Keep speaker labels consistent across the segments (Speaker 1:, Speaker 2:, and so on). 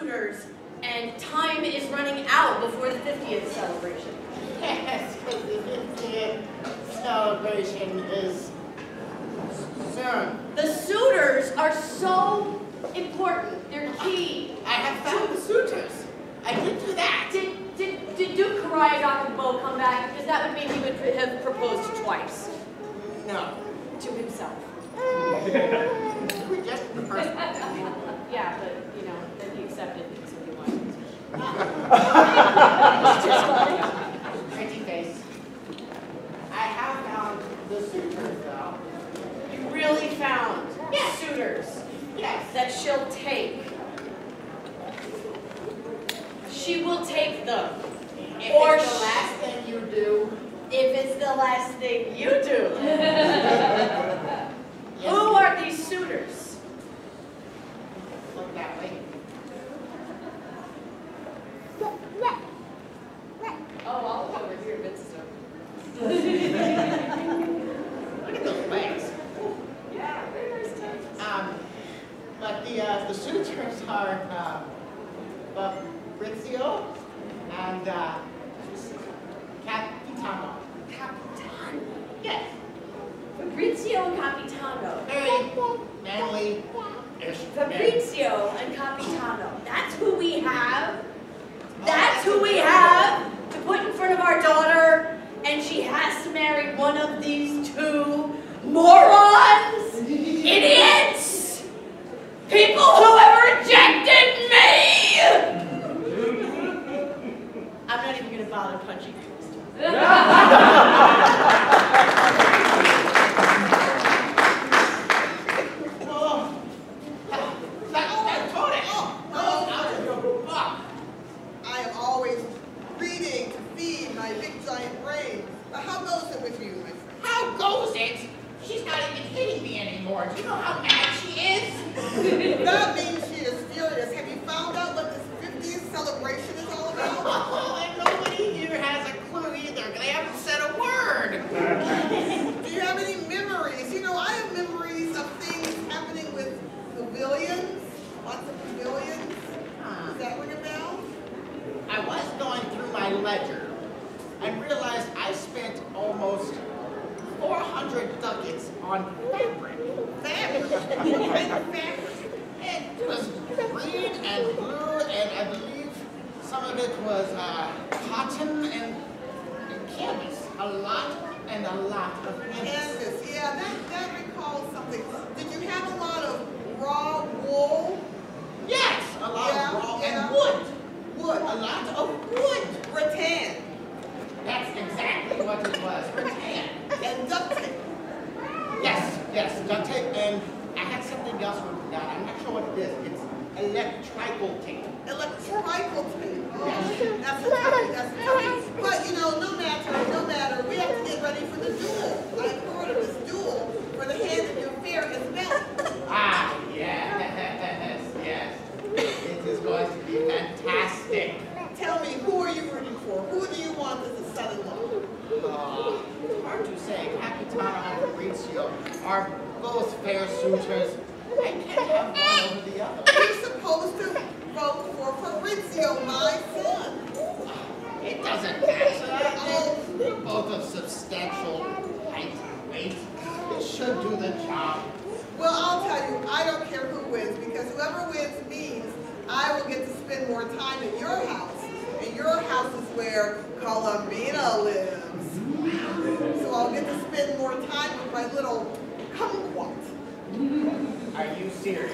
Speaker 1: suitors, and time is running out before the 50th celebration.
Speaker 2: Yes, because the 50th celebration is soon.
Speaker 1: The suitors are so important. They're key.
Speaker 2: I have found the suitors. I did do that.
Speaker 1: Did, did, did Duke Karayagakubo come back? Because that would mean he would have proposed twice
Speaker 2: No.
Speaker 1: to himself.
Speaker 2: We just the first one.
Speaker 1: Yeah, but, you know, then he accepted because he wanted
Speaker 2: Pretty face. I have found the suitors, though.
Speaker 1: You really found
Speaker 2: Yes.
Speaker 1: suitors
Speaker 2: Yes.
Speaker 1: that she'll take. She will take them.
Speaker 2: If
Speaker 1: Or
Speaker 2: it's the last thing you do,
Speaker 1: If it's the last thing you do.
Speaker 2: yes,
Speaker 1: Who are these suitors?
Speaker 2: look that way.
Speaker 1: Oh, I'll look over here, Vince is over.
Speaker 2: Look at those legs.
Speaker 1: Yeah, very nice taste.
Speaker 2: Um, but the, uh, the suitors are, uh, Fabrizio and, uh, Capitano.
Speaker 1: Capitano.
Speaker 2: Yes,
Speaker 1: Fabrizio and Capitano.
Speaker 2: very manly-ish men.
Speaker 1: Fabrizio and Capitano. That's who we have. That's who we have to put in front of our daughter, and she has to marry one of these two morons, idiots, people who have rejected me. I'm not even gonna bother punching you this time.
Speaker 2: Oh, that, that Tony, oh, goes out of your butt.
Speaker 3: I am always reading to feed my big giant brain. But how goes it with you, my friend?
Speaker 2: How goes it? She's not even hitting me anymore. Do you know how mad she is?
Speaker 3: That means she is furious. Have you found out what this 50th celebration is all about?
Speaker 2: Oh, and nobody here has a clue either. They haven't said a word.
Speaker 3: Do you have any memories? You know, I have memories of things happening with pavilions, lots of pavilions. Does that ring a bell?
Speaker 2: I was going through my ledger and realized I spent almost 400 ducats on fabric.
Speaker 3: Fabric. What kind of fabric?
Speaker 2: It was green and blue, and I believe some of it was uh, cotton and, and canvas. A lot and a lot of canvas.
Speaker 3: Canvas. Yeah, that, that recalls something. Did you have a lot of raw wool?
Speaker 2: Yes, a lot
Speaker 3: Yeah,
Speaker 2: of raw
Speaker 3: yeah.
Speaker 2: and wood.
Speaker 3: Wood.
Speaker 2: A lot of wood.
Speaker 3: Rattan.
Speaker 2: That's exactly what it was.
Speaker 3: And duct tape.
Speaker 2: Yes, yes, duct tape, and I had something else written down. I'm not sure what it is. It's electrical tape.
Speaker 3: Electrical tape. Oh, that's a toughie, that's a toughie. But, you know, no matter, no matter, we have to get ready for the duel. I've heard of this duel for the hand of your fairness belt.
Speaker 2: Ah, yes, yes. It is going to be fantastic.
Speaker 3: Tell me, who are you rooting for? Who do you want as a son-in-law?
Speaker 2: Uh, it's hard to say. Capitano and Fabrizio are both fair suitors. I can't have one over the other.
Speaker 3: You're supposed to vote for Fabrizio, my son.
Speaker 2: It doesn't matter.
Speaker 3: Oh,
Speaker 2: They're both of substantial height and weight. They should do the job.
Speaker 3: Well, I'll tell you, I don't care who wins, because whoever wins means I will get to spend more time in your house. And your house is where Columbina lives. So I'll get to spend more time with my little
Speaker 2: you serious?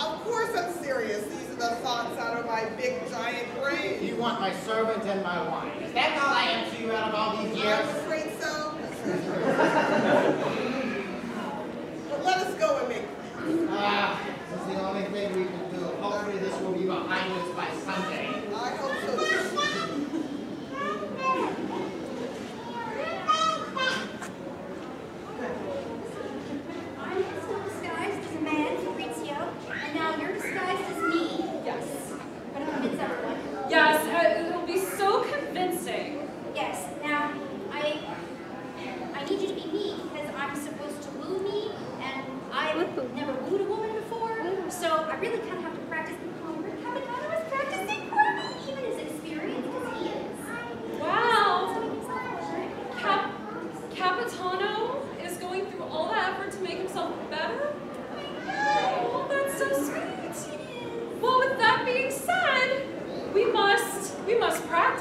Speaker 3: Of course I'm serious. These are the thoughts out of my big giant brain.
Speaker 2: You want my servant and my wine. Is that all I am to you out of all these
Speaker 3: I'm
Speaker 2: years?
Speaker 3: afraid so. But let us go and make
Speaker 2: Ah, this is the only thing we can do. Hopefully this will be behind us by Sunday.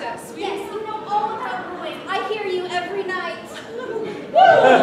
Speaker 4: us.
Speaker 5: yes,
Speaker 4: you know all about boys. I
Speaker 6: hear you every night.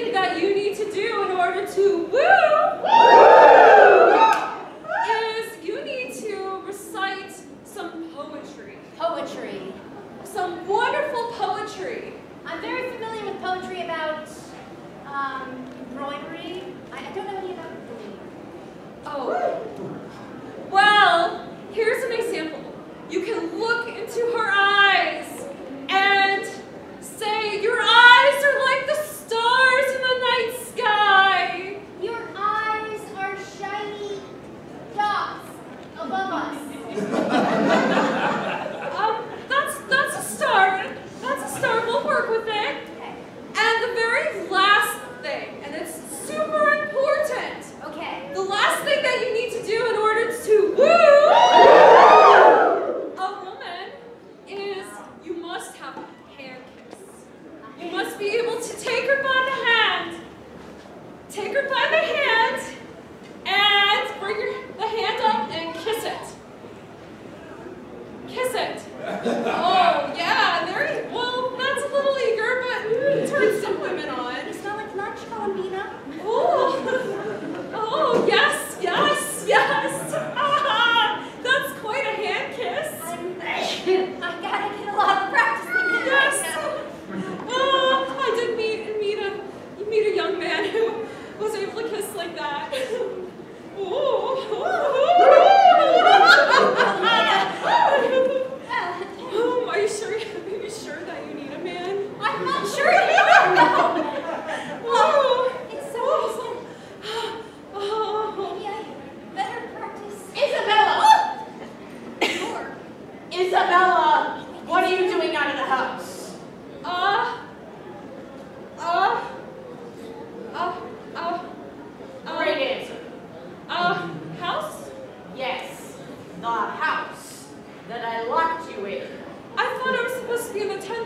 Speaker 6: thing that you need to do in order to woo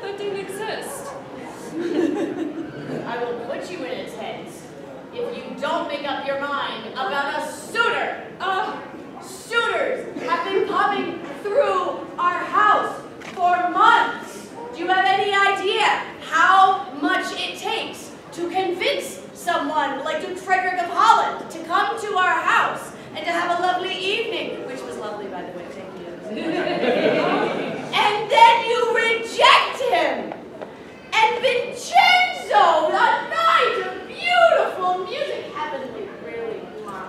Speaker 6: that didn't exist.
Speaker 1: I will put you in a tent if you don't make up your mind about a suitor.
Speaker 6: Uh,
Speaker 1: Shooters have been coming through our house for months. Do you have any idea how much it takes to convince someone like Duke Frederick of Holland to come to our house and to have a lovely evening, which was lovely, by the way. Thank you. and then you reject him. And Vincenzo, the night of beautiful music, heavenly, really. mwah.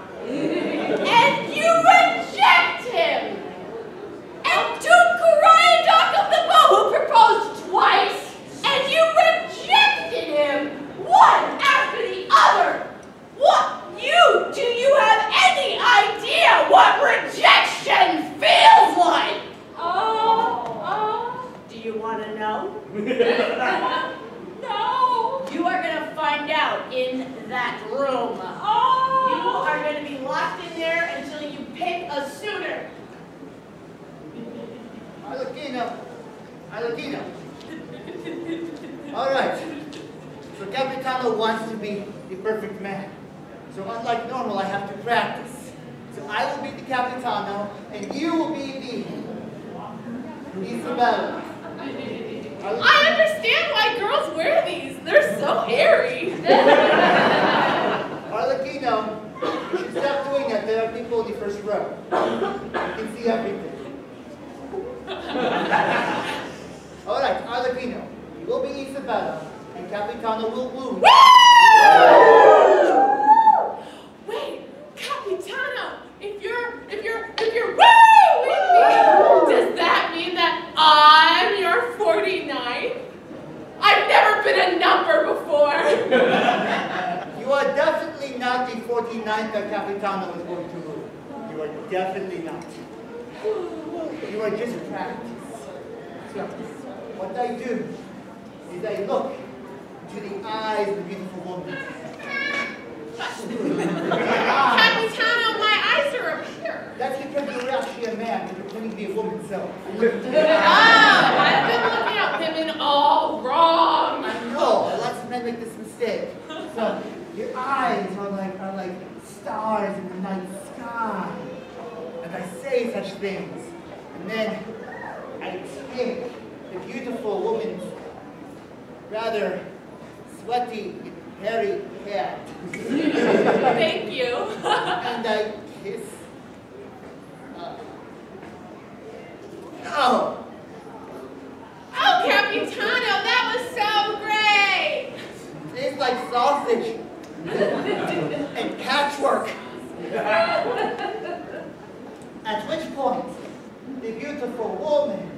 Speaker 1: and you reject him. And Duke Ryandock of the Bow, who proposed twice, and you rejected him, one after the other. What you do you have any idea what rejection feels like?
Speaker 6: oh,
Speaker 1: Do you want to know?
Speaker 6: uh, no.
Speaker 1: You are going to find out in that room.
Speaker 6: Oh!
Speaker 1: You are going to be locked in there until you pick a suitor.
Speaker 7: Arlecchino. Arlecchino. All right. So Capitano wants to be the perfect man. So unlike normal, I have to practice. So I will be the Capitano, and you will be the Isabella.
Speaker 1: I understand why girls wear these. They're so airy.
Speaker 7: Arlecchino, you should stop doing that. There are people in the first row. You can see everything. All right, Arlecchino, you will be Isabella, and Capitano will woo.
Speaker 1: Wait, Capitano, if you're if you're if you're woo with me, does that mean that I'm your 49th? I've never been a number before.
Speaker 7: You are definitely not the 49th that Capitano is going to woo. You are definitely not. You are just practice. So, what I do is I look into the eyes of the beautiful woman.
Speaker 1: Capitano, my eyes are up here.
Speaker 7: That's because you're actually a man, but you're pretending to be a woman, so.
Speaker 1: Ah, I've been looking at women all wrong.
Speaker 7: I know, let's make this mistake. So your eyes are like are like stars in the night sky. And I say such things. And then I take the beautiful woman's rather sweaty, hairy hair.
Speaker 6: Thank you.
Speaker 7: and I kiss. Uh, no!
Speaker 1: Oh, Capitano, that was so great!
Speaker 7: Tastes like sausage and patchwork. At which point, the beautiful woman,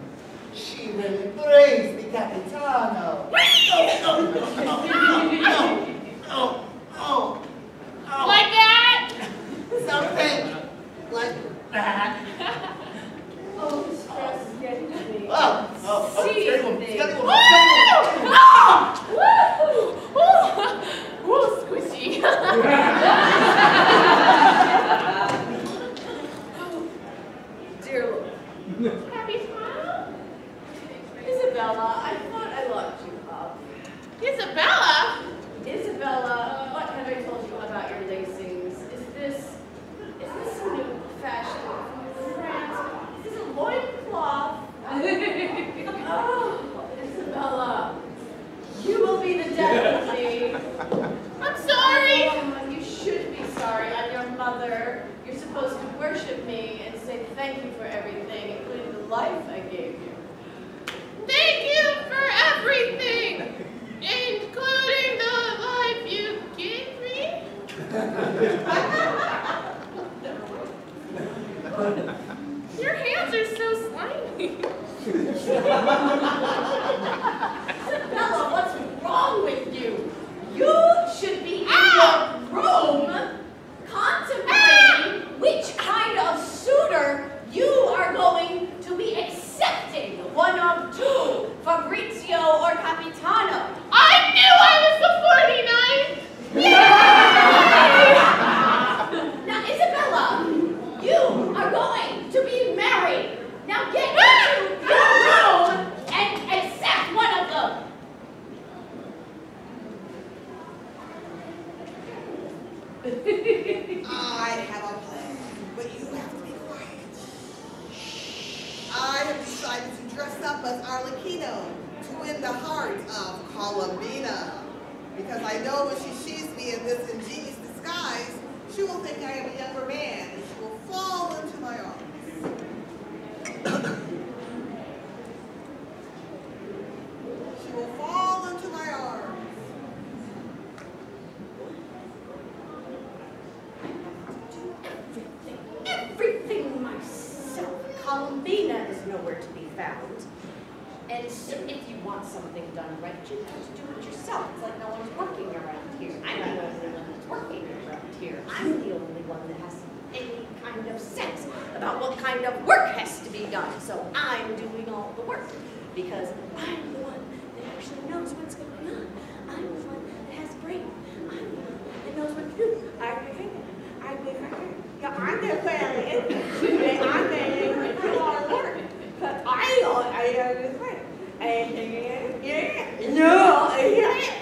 Speaker 7: she will embrace the Capitano. Oh, no, no, no, no, oh, oh.
Speaker 1: Like that?
Speaker 7: Something like that.
Speaker 1: Oh, the stress is getting to me.
Speaker 7: Oh, oh, oh,
Speaker 1: See
Speaker 7: scary woman,
Speaker 1: things.
Speaker 7: scary
Speaker 1: Woo!
Speaker 7: woman, scary woman.
Speaker 1: Oh! Woo, squishy. Dear Lord. Happy smile? Isabella, I thought I locked you up. Isabella? Isabella, what have I told you about your lacings? Is this, is this a new fashion from France? Is this a loincloth? oh, Isabella, you will be the death of me. I'm sorry. Oh, you should be sorry. Mother. You're supposed to worship me and say thank you for everything, including the life I gave you. Thank you for everything, including the life you gave me. Your hands are so slimy. Isabella, what's wrong with you? You should be in your room contemplating which kind of suitor you are going to be accepting. One of two, Fabrizio or Capitano. I knew I was the 49th! now, Isabella, you are going to be married. Now get into your room and accept one of them.
Speaker 3: I have a plan, but you have to be quiet. I have decided to dress up as Arlecchino to win the heart of Columbina. Because I know when she sees me in this ingenious disguise, she will think I am a younger man and she will fall into my arms. she will fall into my arms.
Speaker 1: everything, everything myself. Columbina is nowhere to be found. And so if you want something done right, you have to do it yourself. It's like no one's working around here. I'm the only one that's working around here. I'm the only one that has any kind of sense about what kind of work has to be done. So I'm doing all the work because I'm the one that actually knows what's going on. I'm the one that has a brain. I'm the one that knows what to do. I think I think yeah, I'm the plan. I'm the do all the work. But I. I understand. And yeah, yeah, no, yeah.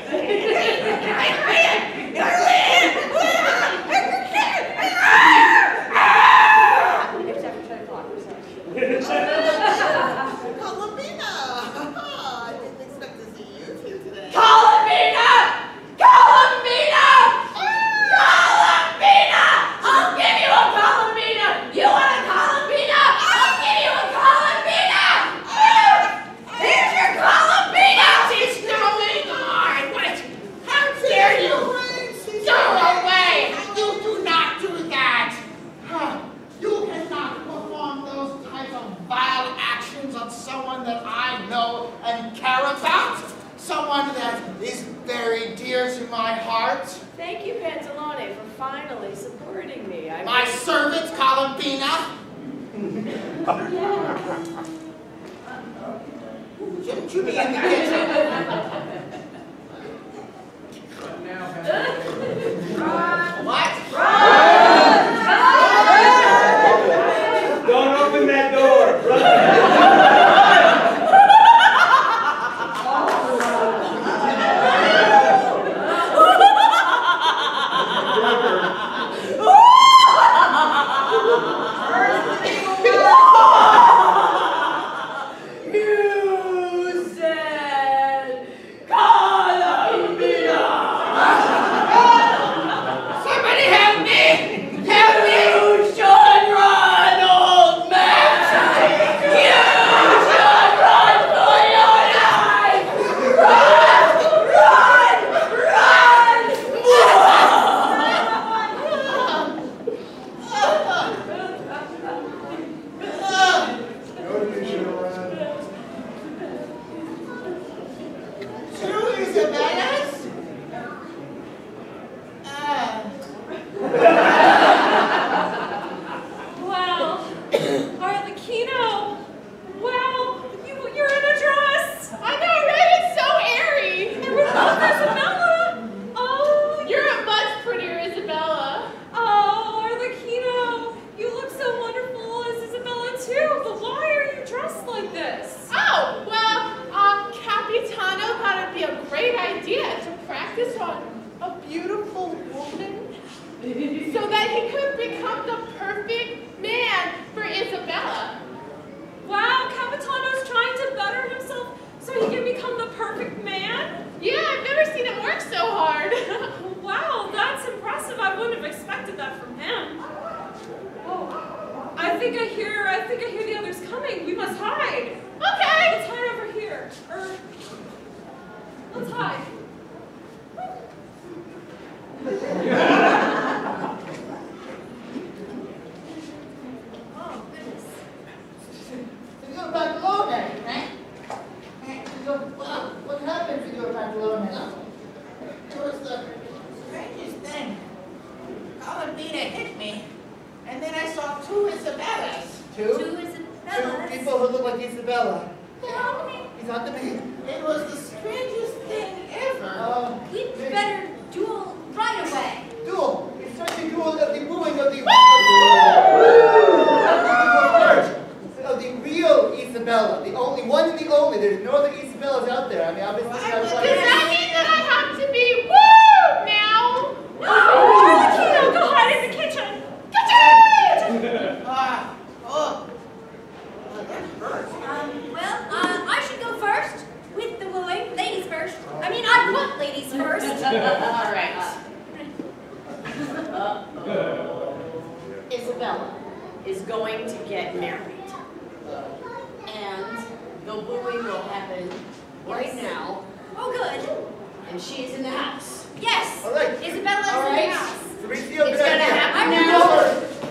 Speaker 1: going
Speaker 2: to
Speaker 1: get married. And the wooing will happen right yes. now.
Speaker 8: Oh, good.
Speaker 1: And she is in the house.
Speaker 8: Yes.
Speaker 7: All right.
Speaker 8: Isabella's
Speaker 1: All right.
Speaker 8: in the house.
Speaker 7: Fabrizio,
Speaker 1: it's going
Speaker 7: to
Speaker 1: happen
Speaker 8: I'm
Speaker 1: now.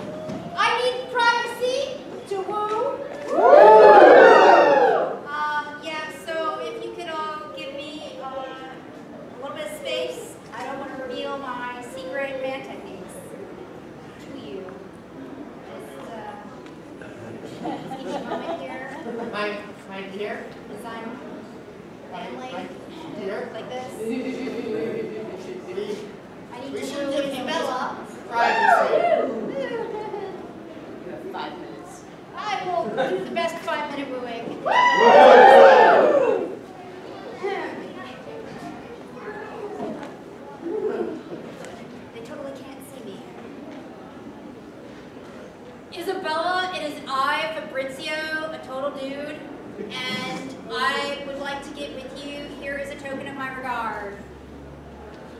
Speaker 8: and I would like to get with you. Here is a token of my regard.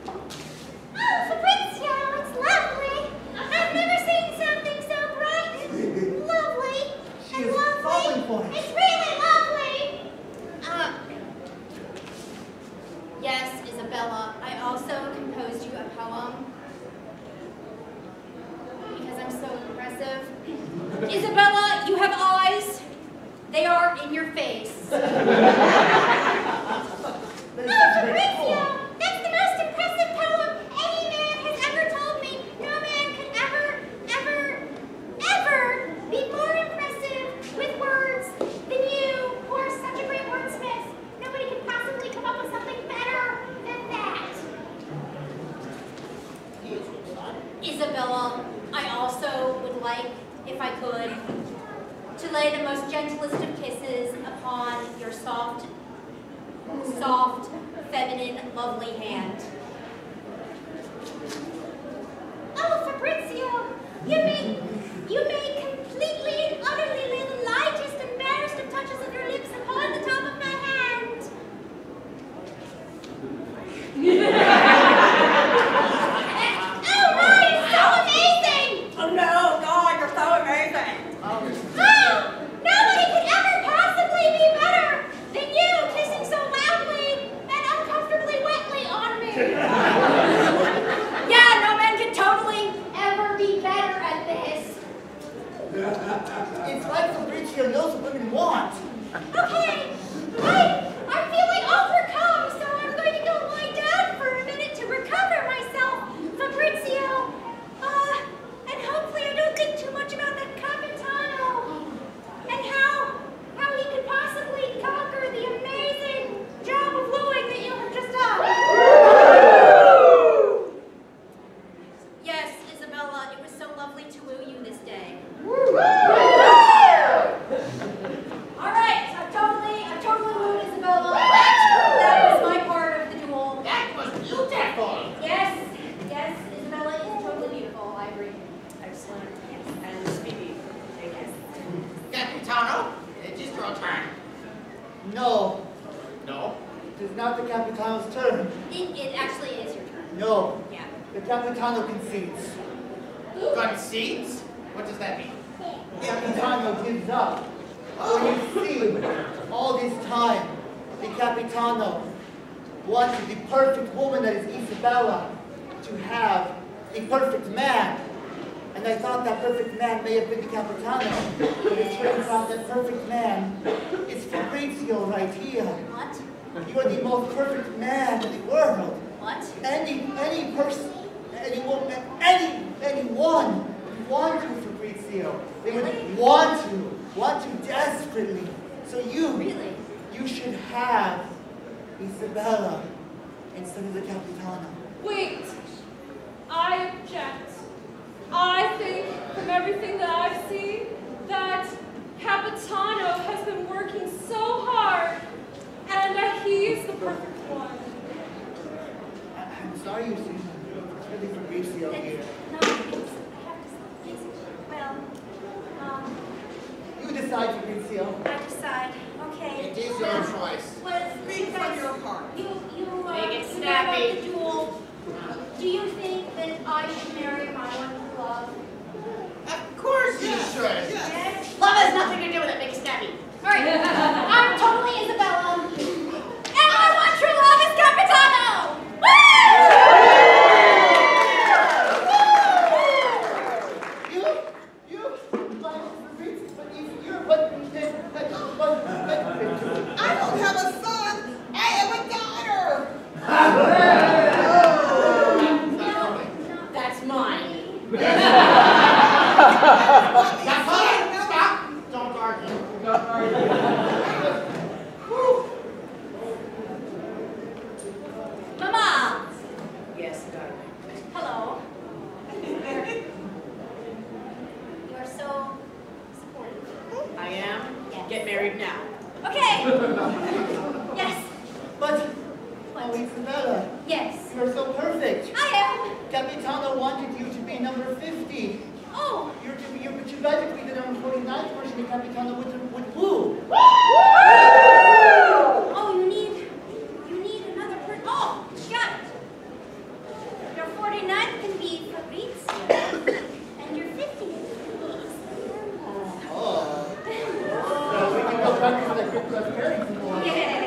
Speaker 8: Oh, Fabrizio, it's lovely. I've never seen something so bright lovely
Speaker 7: she
Speaker 8: and
Speaker 7: is
Speaker 8: lovely.
Speaker 7: Falling for it.
Speaker 8: It's really lovely. Uh, yes, Isabella, I also composed you a poem because I'm so impressive. Isabella they are in your face. soft, feminine, lovely hand. Oh, Fabrizio, you make, you
Speaker 7: make They would
Speaker 8: Really?
Speaker 7: want to, want to desperately. So you,
Speaker 8: Really?
Speaker 7: you should have Isabella instead of the Capitano.
Speaker 6: Wait, I object. I think from everything that I've seen that Capitano has been working so hard and that he is the perfect one.
Speaker 7: I, I'm sorry, you see, it's really Fabrizio here.
Speaker 8: No, it's, I have to, it's, well, um,
Speaker 7: You decide, Fabrizio.
Speaker 8: I decide, okay.
Speaker 2: It is your choice.
Speaker 8: What,
Speaker 3: Speak from your heart.
Speaker 8: You, you, uh,
Speaker 1: Make it
Speaker 8: you brought
Speaker 1: snappy.
Speaker 8: up the duel. Do you think that I should marry my one love?
Speaker 2: Of course you
Speaker 3: Yes,
Speaker 2: should.
Speaker 3: yes.
Speaker 8: Yes?
Speaker 1: Love has nothing to do with it, make it snappy.
Speaker 8: Alright, I'm totally Isabella. And my one true love is Capitano!
Speaker 7: You, you, like Fabrizio, but you, you're, but, but, but, but, but,
Speaker 3: I don't have a son. I have a daughter.
Speaker 1: That's mine.
Speaker 2: That's fine. Stop. Don't argue.
Speaker 8: Mama!
Speaker 1: Yes, darling.
Speaker 8: Hello. You are so supportive.
Speaker 1: I am.
Speaker 8: Yes.
Speaker 1: Get married now.
Speaker 8: Okay. Yes.
Speaker 7: but,
Speaker 8: What?
Speaker 7: oh, Isabella,
Speaker 8: Yes.
Speaker 7: you're so perfect.
Speaker 8: I am.
Speaker 7: Capitano wanted you to be number 50.
Speaker 8: Oh.
Speaker 7: You're to be, you're, but you got to be the number 49th person that Capitano would, would woo.
Speaker 8: Oh, you need, you need another person. Oh, got it. Your 49th can be Fabrizio, and your 50th
Speaker 7: Oh. So we can go practice that good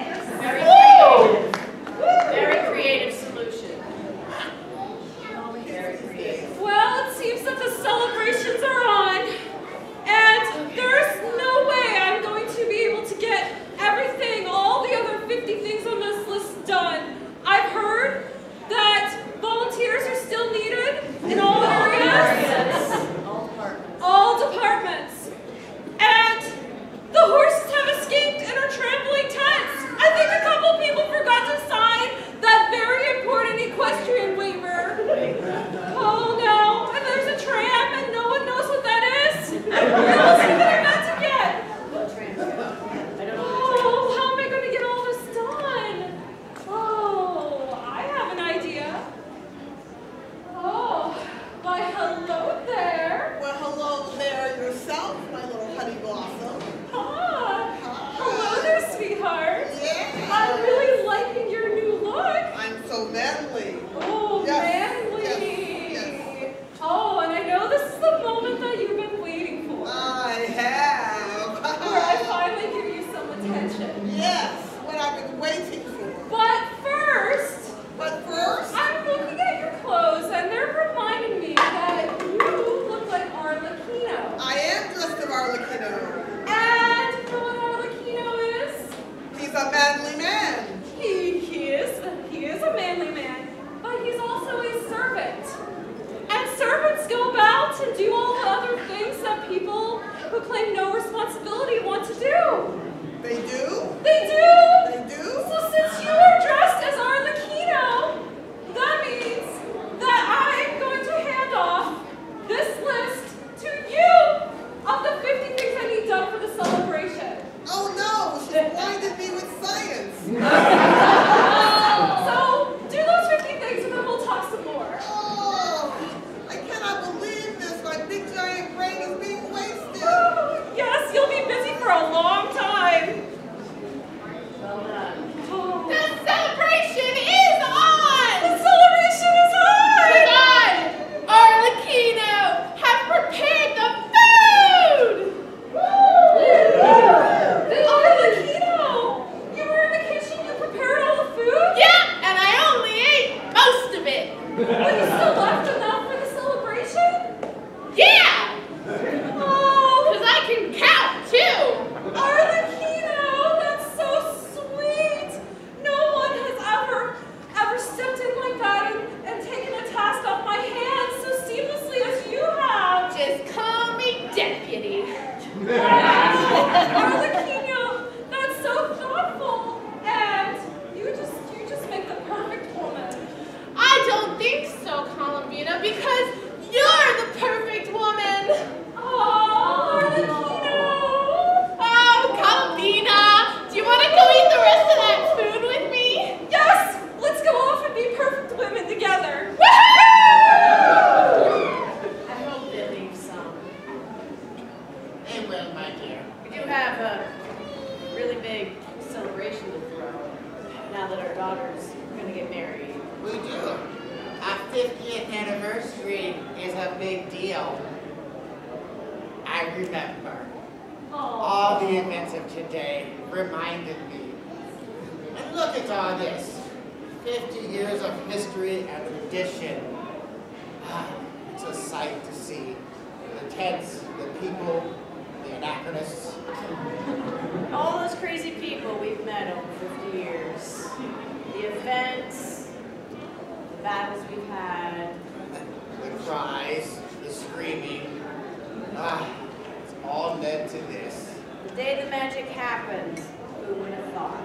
Speaker 1: day the magic happens, who would have thought?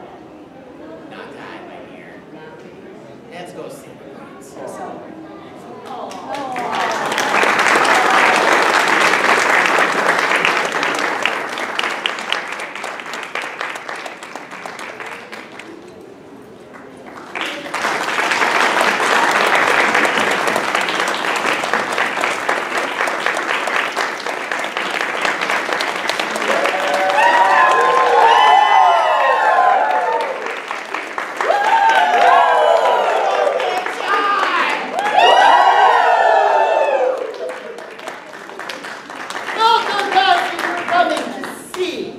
Speaker 2: Not die, my dear. Let's go see the lights.
Speaker 1: So,
Speaker 7: Welcome back for coming to see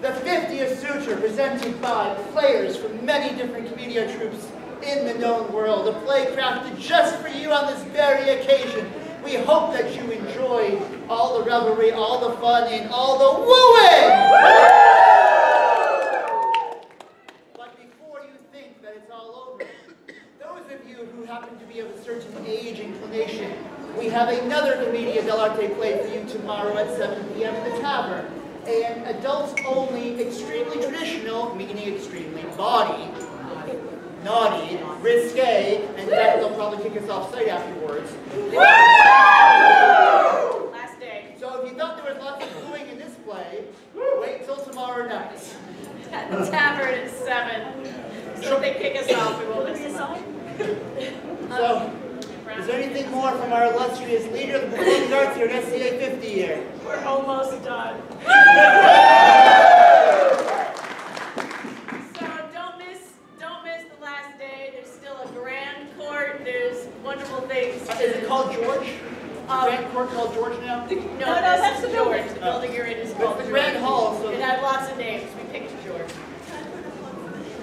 Speaker 7: the 50th Suitor presented by players from many different commedia troupes in the known world. A play crafted just for you on this very occasion. We hope that you enjoyed all the revelry, all the fun, and all the wooing! But before you think that it's all over, those of you who happen to be of a certain age inclination, we have another Dell'arte play for you tomorrow at 7 p.m. at the tavern. An adults-only, extremely traditional, meaning extremely bawdy, naughty, risque, and in fact they'll probably kick us off site afterwards.
Speaker 1: last day.
Speaker 7: So if you thought there was lots of booing in this play, wait till tomorrow night.
Speaker 1: At the tavern at 7. So if they kick us off, we won't miss them.
Speaker 7: So, is there anything more from our illustrious leader of the performing arts here at SCA 50 year?
Speaker 1: We're almost done. So don't miss, don't miss the last day. There's still a grand court. There's wonderful things.
Speaker 7: Uh, Is it called George?
Speaker 1: Um,
Speaker 7: Grand Court called George now?
Speaker 1: No,
Speaker 9: no,
Speaker 1: that's
Speaker 9: that's
Speaker 1: the
Speaker 9: the
Speaker 1: George.
Speaker 9: building.
Speaker 1: The building you're in is
Speaker 7: It's
Speaker 1: called
Speaker 7: the
Speaker 1: George.
Speaker 7: Grand Hall, so.
Speaker 1: It had lots of names. We picked George.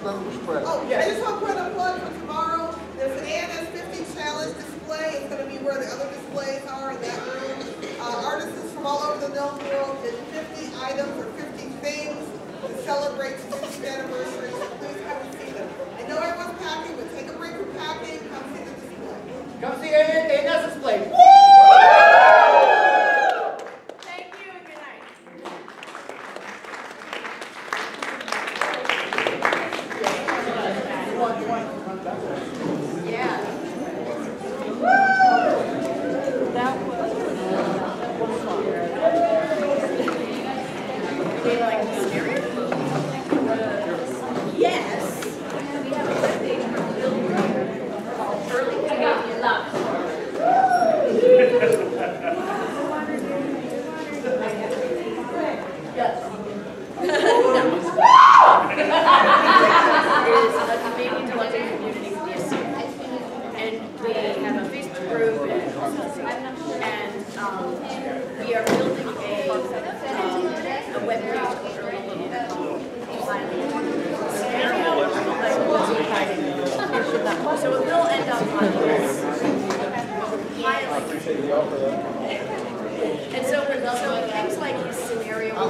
Speaker 3: Oh, I just want to put a plug for tomorrow. There's an A&S 50 challenge display. It's going to be where the other displays are in that room. Uh, artists from all over the known world did 50 items or 50 things to celebrate the 50th anniversary. So please come and see them. I know everyone's packing, but take a break from packing. Come see the display.
Speaker 7: Come see A and S display.
Speaker 1: Thank you and good night. Yes. is a Commedia Dell'arte Community Museum. And we have a Facebook group and, um, we are building a, um, a web page. So it will end up on this. And so, so things like his scenario,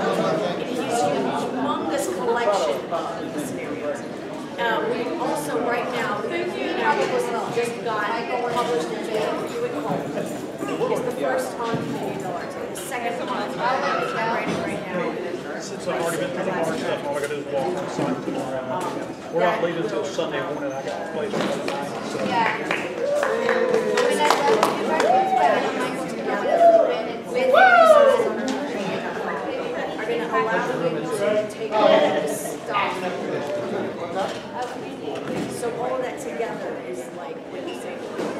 Speaker 1: his humongous collection of scenarios. Uh, we also, right now, the article just got published in the Hewitt Home. It's the first on Canadian Art, the second one. I'm writing right now.
Speaker 10: Since I've already been through the hard stuff, all I gotta do is walk and sign tomorrow. We're not leaving until Sunday morning, I got a place for the night, so.
Speaker 1: All of. So all of that together is like, when you say,